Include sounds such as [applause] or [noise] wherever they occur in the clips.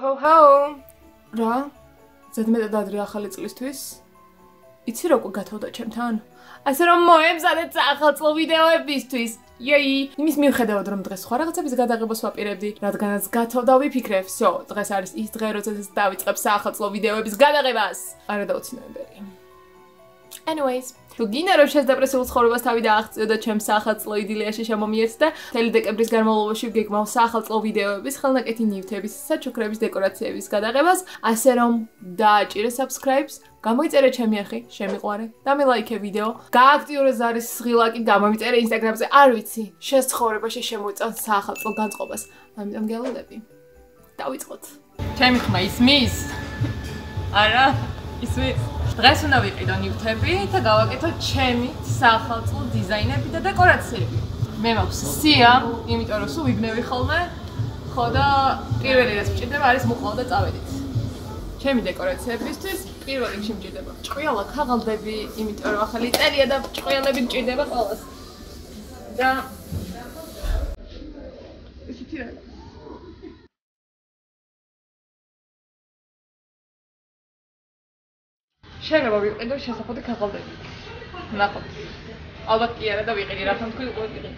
ჰო ჰო. რა? ზედმეტად ადრე ახალი წლისთვის. იცი როგორ გათავდა ჩემთან? ასე რომ მოემზადეთ ახალწლო ვიდეოებისთვის. იეი, იმის მიუხედავად რომ დღეს სხვა რაღაცების გადაღებას ვაპირებდი, რადგანაც გათავდა ვიფიქრებ, სო, დღეს არის ის დღე, როცა ეს დავიწყებ საახალწლო ვიდეოების გადაღებას. არა დაუცინო იმპერია. Anyways თუ გინდა რომ შესდეპრესიულ ცხოვრებას თავი დააღწიო და ჩემს ახალწლო იდილიაში შემომიერთდე, მთელი დეკემბრის განმავლობაში გეგმავ ახალწლო ვიდეოების, ხელნაკეთი ნივთების, საჩუქრების დეკორაციების გადაღებას, ასე რომ დააჭირე subscribe-ს, გამოიწერე ჩემი ახი, შემიყვარე და მელაიქე ვიდეო. გააქტიურე ზარის სღილაკი, გამოიწერე Instagram-ზე, არ ვიცი, შენ ცხოვრებაში შემოიწონ ახალწლო განწყობას. ამიტომ გელოდები. დავიწყოთ. ჩემი ხმა ისმის? არა, ისმის. დღეს უნდა ვიყიდო ნივთები და გავაკეთო ჩემი სახალხო დიზაინები და დეკორაციები. მე მაქვს სია, იმიტომ რომ სულ ვიგნევი ხოლმე. ხო და პირველი რაც მჭირდება არის მოყვა და წავედით. ჩემი დეკორაციებისთვის პირველ რიგში მჭირდება ჭყიალა ქაღალდები, იმიტომ რომ ახალი წერია და ჭყიალები მჭირდება ყველას. და ისეთი რა შეიძლება ვიყიდო შესაძლოა ქაღალდები. ნახოთ. ალბათ კი არა და ვიყიდი რა თქმა უნდა ვიყიდი.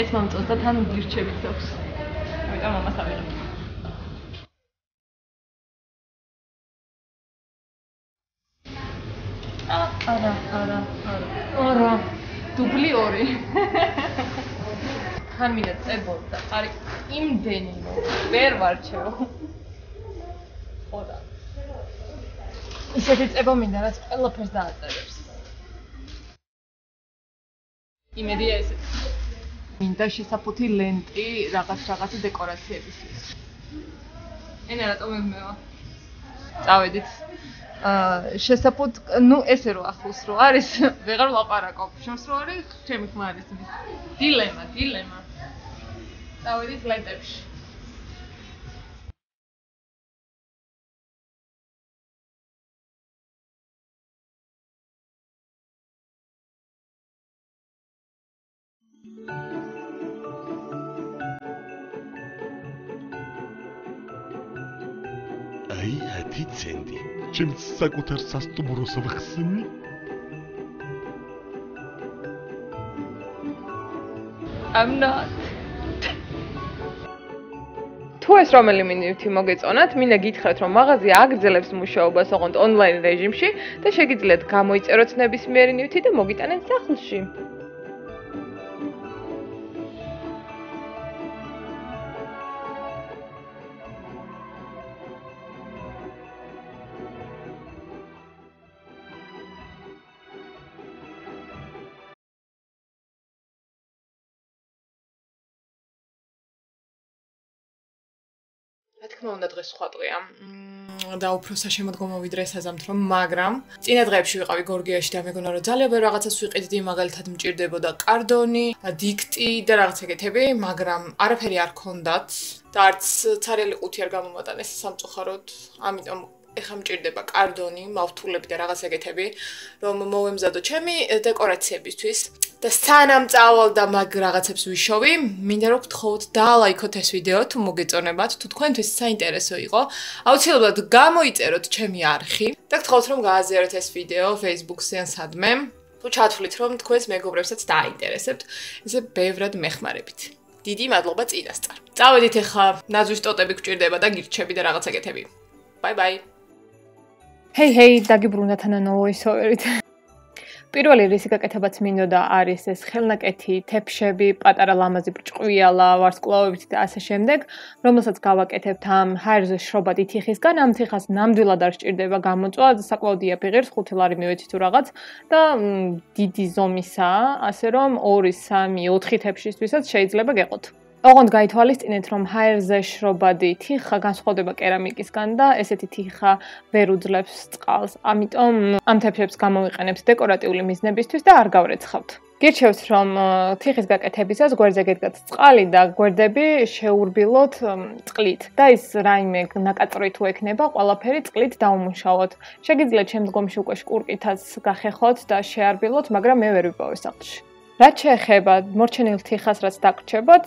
ეს მომწონს და თან გირჩებით აქვს. ამიტომ ამას ავიღებ. არა, არა, არა. არა. დუბლი ორი. [laughs] ხან მინდა წებოდა. არი იმდენი ვერ ვარჩევ. ხოდა. ისეთი წება მინდა, რაც ყველაფერს დააწერებს. იმედია ესეც. მინდა შესაფუთი ლენტი რაღაც რაღაცა დეკორაციებისთვის. ენა რატომ მევა? წავედით. შესაძლოა ნუ ესე რო ახლოს რო არის ვეღარ ვლაპარაკობ შენს რო არის ჩემი ხმა არის დილემა დილემა. დავიდით ლენტებში აი 10 ცენტი ჩემს საკუთარ სასტუმროს ვხსნი. I'm not. თუ ეს რომელიმე ნივთი მოგეწონათ, მინდა გითხრათ, რომ მაღაზია აგრძელებს მუშაობას ოღონდ ონლაინ რეჟიმში და შეგიძლიათ გამოიწეროთ ნებისმიერი ნივთი და მოგიტანეთ სახლში. რა თქმა უნდა დღეს სხვა დღეა. და უფრო საშემოდგომო ვიდრე საზამთ რომ, მაგრამ წინა დღეებში ვიყავი გორგიაში და მეგონა რომ ძალიან ბევრ რაღაცას ვიყიდი, მაგალითად მჭirdებოდა კარდონი, დიქტი და რაღაც ეგეთები, მაგრამ არაფერი არ ქონდათ და არც ცარიელი ყუთი არ გამომატანეს სამწუხაროდ, ამიტომ ეხა მჭirdება კარდონი, მავთულები და რაღაც ეგეთები, რომ მოვემზადო ჩემი დეკორაციებისთვის. და სანამ წავალ და მაგ რაღაცებს ვიშოვი, მინდა რომ გთხოვთ დაალაიქოთ ეს ვიდეო თუ მოგეწონებათ, თუ თქვენთვის საინტერესო იყო. აუცილებლად გამოიწეროთ ჩემი არხი და გთხოვთ რომ გააზიაროთ ეს ვიდეო Facebook-ზე ან სადმე. თუ ჩათვლით რომ თქვენს მეგობრებსაც დააინტერესებთ, ესე ბევრად მეხმარებით. დიდი მადლობა წინასწარ. წავედით ახლა ნაძვის ტოტები გჭირდება და გირჩები და რაღაც ეგეთები. Bye bye. ჰეი ჰეი, დაგიბრუნდა თანანო ვოისოვერით. პირველი რისი გაკეთებაც მინდოდა არის ეს ხელნაკეთი, თეფშები, პატარა ლამაზი ბრჭყვიალა, ვარსკვლავებით და ასე შემდეგ, რომელსაც გავაკეთებთ ამ ჰაერზე შრობადი თიხისგან, ამ თიხას ნამდვილად არ სჭირდება გამოწვა, საკმაოდ იაფიღერს, 5 ლარი მივეცი თუ რაღაც და დიდი ზომისაა, ასე რომ 2, 3, 4 თეფშისთვისაც შეიძლება გეყოთ. ოღონდ გაითვალისწინეთ, რომ ჰაერზე შრობადი თიხა განსხვავდება კერამიკისგან და ესეთი თიხა ვერ უძლებს წყალს. ამიტომ ამ თეფშებს გამოვიყენებთ დეკორატიული მიზნებისთვის და არ გავრეცხავთ. გირჩევთ რომ თიხის გაკეთებისას გვერდზე გედგათ წყალი და გვერდები შეურბილოთ წყლით და ის რაიმე ნაკაწრი თუ ექნება ყველაფერი წყლით დაუმუშავოთ შეგიძლიათ შემდგომში უკვე შკურკითაც გახეხოთ და შეარბილოთ მაგრამ მე ვერ ვიპოვე სახლში რაც შეეხება მორჩენილ თიხას რაც დაგრჩებოთ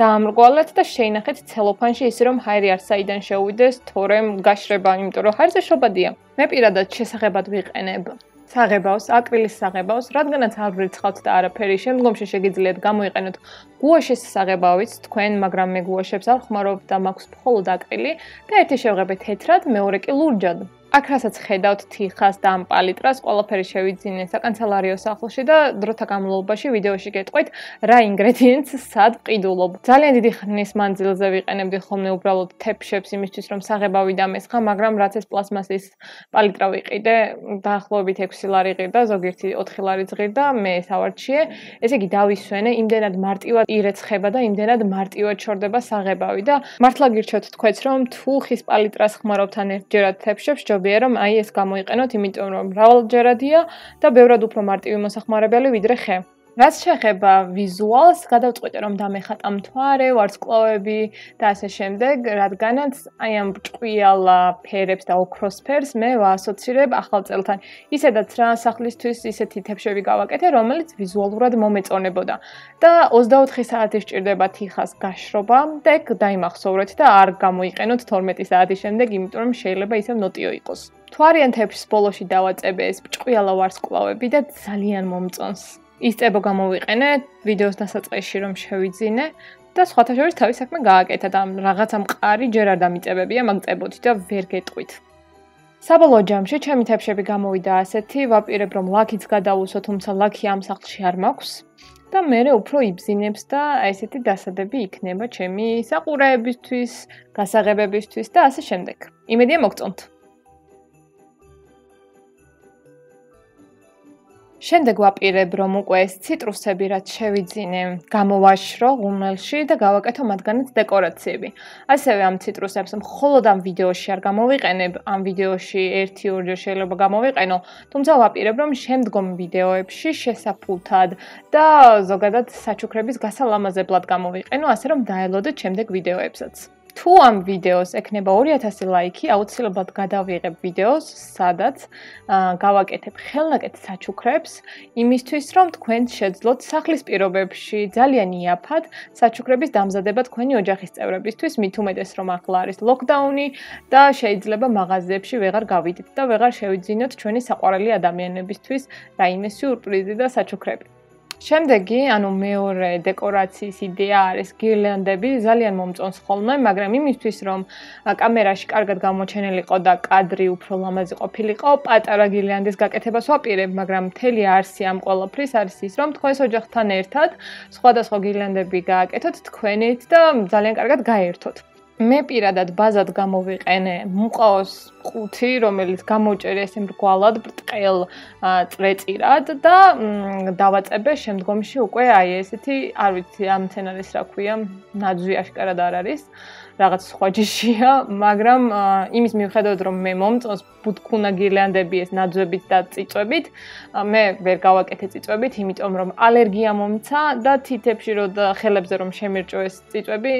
დაამრგვალეთ და შეინახეთ ცელოფანში ისე რომ ჰაერი არ საიდან შეუვიდეს თორემ გაშრება იმიტომ რომ ჰაერზე შობადია მე პირადად შესახებად ვიყენებ საღებავს, აკრილის საღებავს, რადგანაც არ ვრიცხავთ და არაფერი, შემდგომში შეგიძლიათ გამოიყენოთ გუაშის საღებავიც თქვენ, მაგრამ მე გუაშებს არ ხმარობ და მაქვს მხოლოდ აკრილი და ერთი შევღებე თეთრად, მეორე კი ლურჯად. აქ რასაც ხედავთ თიხას და ამ პალიტრას, ყველაფერი შევიძინე საკანცელარიო სახლში და დროთა განმავლობაში ვიდეოში გეტყვით რა ინგრედიენტს სად ვყიდულობ. ძალიან დიდი ხნის მანძილზე ვიყენებდი ხოლმე უბრალოდ თეფშებს იმისთვის რომ საღებავი დამესხა, მაგრამ რაც ეს პლასმასის პალიტრა ვიყიდე, დაახლოებით 6 ლარი ღირდა, ზოგიერთი 4 ლარი ღირდა, მე ეს ავარჩიე. ესე იგი დავისვენე, იმდენად მარტივად ირეცხება და იმდენად მარტივად ჩორდება საღებავი და მართლა გირჩევთ თქვენს რომ თუ ხის პალიტრას ხმარობთ ან ერთჯერად თეფშებს, ჯობია რომ აი ეს გამოიყენოთ, იმიტომ რომ მრავალჯერადია და ბევრად უფრო მარტივი მოსახმარებელი ვიდრე ხე. რაც შეეხება ვიზუალს, გადავწყვიტე რომ დამეხატა მთვარე, ვარსკვლავები და ასე შემდეგ, რადგანაც აი ამ ჭყიალა ფერებს და ოქროს ფერს მე ვაასოცირებ ახალ წელთან. ისედაც რა სახლისთვის ისეთი თებშები გავაკეთე, რომელიც ვიზუალურად მომეწონებოდა. და 24 საათი სჭირდება თიხას გაშრობა და ეგ დაიმახსოვრეთ და არ გამოიყენოთ 12 საათის შემდეგ, იმიტომ რომ შეიძლება ისევ ნოტიო იყოს. თვარიან თებშს ბოლოში დავაწებე ეს ჭყიალა ვარსკვლავები და ძალიან მომწონს. ის წებო გამოვიყენე ვიდეოს დასაწყისში რომ შევიძინე და სხვათა შორის თავის საქმე გააკეთა და რაღაცა მყარი ჯერ არ დამიწებებია მაგ წებოთი და ვერ გეტყვით. საბოლოო ჯამში ჩემი თებშები გამოვიდა ასეთი, ვაპირებ რომ ლაქიც გადავუსო, თუმცა ლაქი ამ სახლში არ მაქვს. და მე უფრო იბზინებს და ესეთი დასადები იქნება ჩემი საყურეებისთვის, გასაღებებისთვის და ასე შემდეგ. იმედია მოგწონთ. შემდეგ ვაპირებ რომ უკვე ეს ციტრუსები რაც შევიძინე გამოვაშრო ღუმელში და გავაკეთო მათგანაც დეკორაციები. ასევე ამ ციტრუსებს მხოლოდ ამ ვიდეოში არ გამოვიყენებ, ამ ვიდეოში 1-2 შეიძლება გამოვიყენო, თუმცა ვაპირებ რომ შემდგომ ვიდეოებში შესაფულთად და ზოგადად საჩუქრების გასალამაზებლად გამოვიყენო, ასე რომ დაელოდეთ შემდეგ ვიდეოებსაც. თუ ამ ვიდეოს ექნება 2000 ლაიქი, აუცილებლად გადავიღებ ვიდეოს, სადაც გავაკეთებ ხელნაკეთ საჩუქრებს, იმისთვის რომ თქვენ შეძლოთ სახლის პირობებში ძალიან იაფად საჩუქრების დამზადება თქვენი ოჯახის წევრებისთვის, მით უმეტეს რომ ახლა არის ლოკდაუნი და შეიძლება მაღაზიებში ვეღარ გავიდეთ და ვეღარ შევიძინოთ ჩვენი საყვარელი ადამიანებისთვის რაიმე სიურპრიზი და საჩუქრები. შემდეგი, ანუ მეორე დეკორაციის იდეა არის გირლანდები, ძალიან მომწონს ხოლმე, მაგრამ იმისთვის, რომ კამერაში კარგად გამოჩენილიყო და კადრი უფრო ლამაზი ყოფილიყო, პატარა გირლანდის გაკეთებას ვაპირებ, მაგრამ მთელი არსი ამ ყოლაფრის არის ის, რომ თქვენს ოჯახთან ერთად სხვადასხვა გირლანდები გააკეთოთ თქვენით და ძალიან კარგად გაერთოთ. მე პირადად ბაზად გამოვიყენე მუყაოს ყუთი, რომელიც გამოჭერე ესე მრგვალად ბრტყელ წრეწირად და დავაწებე შემდგომში უკვე აი ესეთი, არ ვიცი, ამ სცენარის რა ქვია, ნაძვი აშკარად არ არის. რაღაც სხვა ჯიშია, მაგრამ იმის მიუხედავად რომ მე მომწონს ბუთქუნა გირლანდები ეს ნაძვებით და წიწვებით, მე ვერ გავაკეთე წიწვებით, იმიტომ რომ ალერგია მომცა და თითებში რო და ხელებზე რომ შემირჭო ეს წიწვები,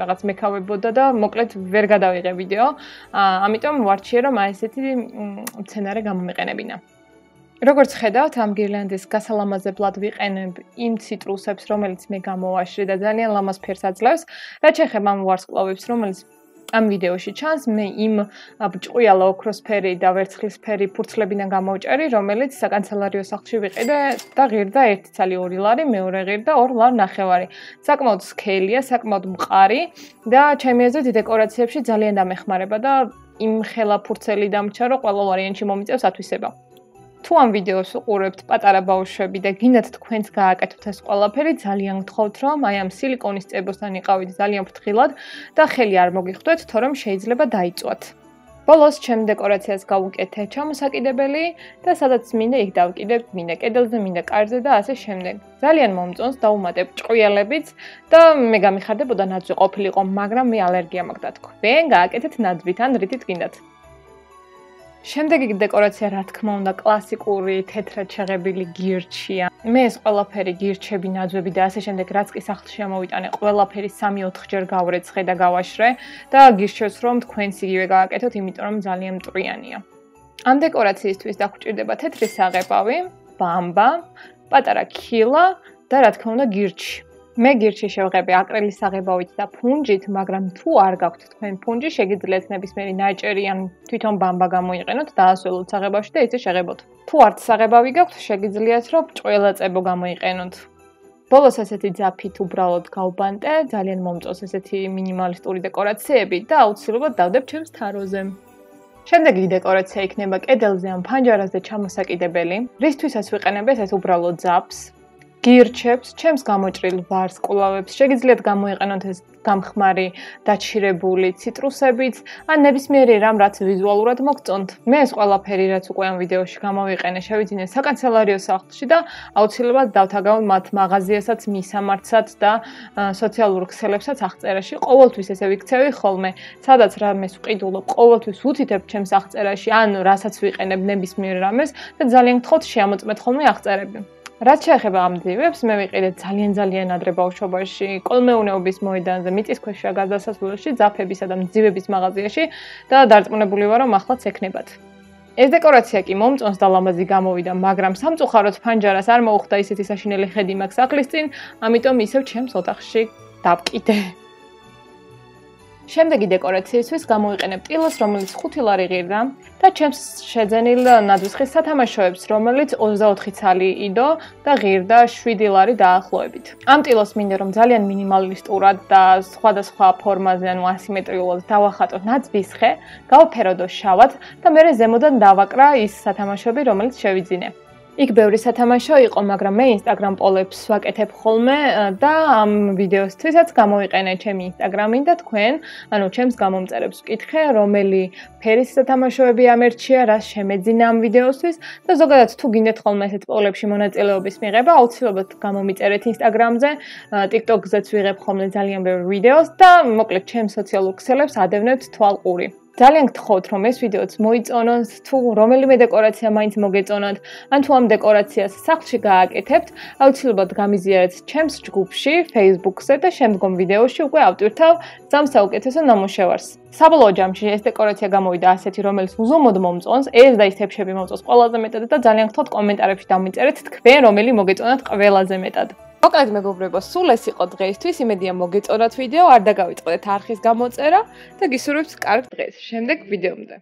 რაღაც მეკავებოდა და მოკლედ ვერ გადავიღე ვიდეო. ამიტომ ვარჩიე რომ აი ესეთი სცენარი გამომიყენებინა. როგორც ხედავთ, ამ გირლანდის გასალამაზებლად ვიყენებ იმ ციტრუსებს, რომელიც მე გამოვაშრე და ძალიან ლამაზ ფერს აძლევს. რაც შეეხება ამ ვარსკვლავებს, რომელიც ამ ვიდეოში ჩანს, მე იმ ბრჭყვიალა ოქროსფერი და ვერცხლისფერი ფურცლებიდან გამოვჭერი, რომელიც საკანცელარიო სახლში ვიყიდე და ღირდა 1 ცალი 2 ლარი, მეორე ღირდა 2 ლარ ნახევარი. საკმაოდ სქელია, საკმაოდ მყარი და ჩემი აზრით დეკორაციებში ძალიან დამეხმარება და იმ ხელა ფურცელი დამჭა, რომ ყველა ვარიანტში მომიწევს ათვისება. თუ ამ ვიდეოს უყურებთ პატარა ბავშვები და გინდათ თქვენს გააკეთოთ ეს ყველაფერი, ძალიან გთხოვთ, რომ აი ამ სილიკონის წებოსთან იყავით ძალიან ფრთხილად და ხელი არ მოგიხვდეთ, თორემ შეიძლება დაიწვათ. ბოლოს ჩემ დეკორაციას გავუკეთე ჩამოსაკიდებელი და სადაც მინდა იქ დავკიდებ, მინდა კედელზე, მინდა კარზე და ასე შემდეგ. ძალიან მომწონს დაუმატებ ჭყიალებიც და მე გამიხარდებოდა ნაძვი ყოფილიყო, მაგრამ მე ალერგია მაქვს და თქვენ გააკეთეთ ნაძვით ან რითით გინდათ. შემდეგი დეკორაცია რა თქმა უნდა კლასიკური თეთრად შეღებილი გირჩია. მე ეს ყველაფერი გირჩები, ნაძვები და ასე შემდეგ, რაც კი სახლში ამოვიტანე, ყველაფერი 3-4 ჯერ გავრეცხე და გავაშრე და გირჩევს რომ თქვენს იგივე გააკეთოთ, იმიტომ რომ ძალიან მტრიანია. ამ დეკორაციისთვის დაგჭირდება თეთრი საღებავი, ბამბა, პატარა ქილა და რა თქმა უნდა გირჩი. მე გირჩი შევღები აკრილის საღებავით და ფუნჯით, მაგრამ თუ არ გაქვთ თქვენ ფუნჯი, შეგიძლიათ ნებისმიერი ნაჭერი ან თვითონ ბამბა გამოიყენოთ და ასველოთ საღებავში და ისე შეღებოთ. თუ არც საღებავი გაქვთ, შეგიძლიათ რომ ჭყველა წებო გამოიყენოთ. ბოლოს ასეთი ძაფით უბრალოდ გავბანტე, ძალიან მომწონს ესეთი მინიმალისტური დეკორაციები და აუცილებლად დავდებ ჩემს თაროზე. შემდეგი დეკორაცია იქნება კედელზე ან ფანჯარაზე ჩამოსაკიდებელი. რისთვისაც ვიყენებ ეს უბრალოდ ძაფს, გირჩებს, ჩემს გამოჭრილ ვარსკვლავებს, შეგიძლიათ გამოიყენოთ ეს გამხმარი დაჩირებული ციტრუსებიც, ან ნებისმიერი რამ, რაც ვიზუალურად მოგწონთ. მე ეს ყველაფერი რაც უკვე ამ ვიდეოში გამოვიყენე, შევიძინე საკანცელერიო სახლში და აუცილებლად დავთაგავ მათ მაღაზიასაც, მისამართსაც და სოციალურ ქსელებსაც აღწერაში. ყოველთვის ესე ვიქცევი ხოლმე, სადაც რამეს ვყიდულობ, ყოველთვის ვუთითებ ჩემს აღწერაში, ან რასაც ვიყენებ ნებისმიერ რამეს და ძალიან გთხოვთ შეამოწმეთ ხოლმე აღწერები. რაც შეეხება ამ ძივებს, მე ვიყიდე ძალიან ძალიან ადრე ბავშვობაში, კოლმეუნეობის მოედანზე, მიწისქვეშა გადასასვლელში, ძაფებისა და ძივების მაღაზიაში და დარწმუნებული ვარ, რომ ახლაც ექნებათ. ეს დეკორაცია კი მომწონს და ლამაზი გამოვიდა, მაგრამ სამწუხაროდ ფანჯარას არ მოუხდა ისეთი საშინელი ხედი მაქვს ახლის წინ, ამიტომ ისევ ჩემს ოთახში დავკიდე. შემდეგი დეკორაციისთვის გამოიყენებ ტილოს, რომელიც 5 ლარი ღირდა და ჩემს შეძენილ ნაძვისხის სათამაშოებს, რომელიც 24 ცალი იდო და ღირდა 7 ლარი დაახლოებით. ამ ტილოს მინდა რომ ძალიან მინიმალისტურად და სხვადასხვა ფორმაზე ანუ ასიმეტრიულად დავახატო ნაძვისხე, გავფეროდო შავად და მე ზემოდან დავაკრა ის სათამაშოები, რომელიც შევიძინე. იქ ბევრი სათამაშო იყო, მაგრამ მე Instagram პოლებს ვაკეთებ ხოლმე და ამ ვიდეოსთვისაც გამოვიყენე ჩემი Instagram-ი და თქვენ, ანუ ჩემს გამომწერებს ვკითხე, რომელი ფერის სათამაშოები ამერჩია, რა შემეძინა ამ ვიდეოსთვის და ზოგადად თუ გინდეთ ხოლმე ესეთ პოლებში მონაწილეობის მიღება, აუცილებლად გამომიწერეთ Instagram-ზე, TikTok-ზეც ვიღებ ხოლმე ძალიან ბევრ ვიდეოს და მოკლედ ჩემს სოციალურ ქსელებს ადევნებთ თვალყური. ძალიან გთხოვთ რომ ეს ვიდეოც მოიწონოთ თუ რომელიმე დეკორაცია მაინც მოგეწონათ ან თუ ამ დეკორაციას სახლში გააკეთებთ აუცილებლად გამიზიარეთ ჩემს ჯგუფში Facebook-ზე და შემდგომ ვიდეოში უკვე ავტვირთავ ზამ საუკეთესო ნამუშევარს. საბოლოო ჯამში ეს დეკორაცია გამოვიდა ასეთი რომელიც უზომოდ მომწონს ეს და ის თეფშები მომწონს ყველაზე მეტად და ძალიან გთხოვთ კომენტარებში დამიწერეთ თქვენ რომელი მოგეწონათ ყველაზე მეტად მოკლედ მეგობრებო, სულ ეს იყო დღეისთვის. იმედია მოგეწონათ ვიდეო, არ დაგავიწყდეთ არხის გამოწერა და გისურვებთ კარგ დღეს. შემდეგ ვიდეომდე.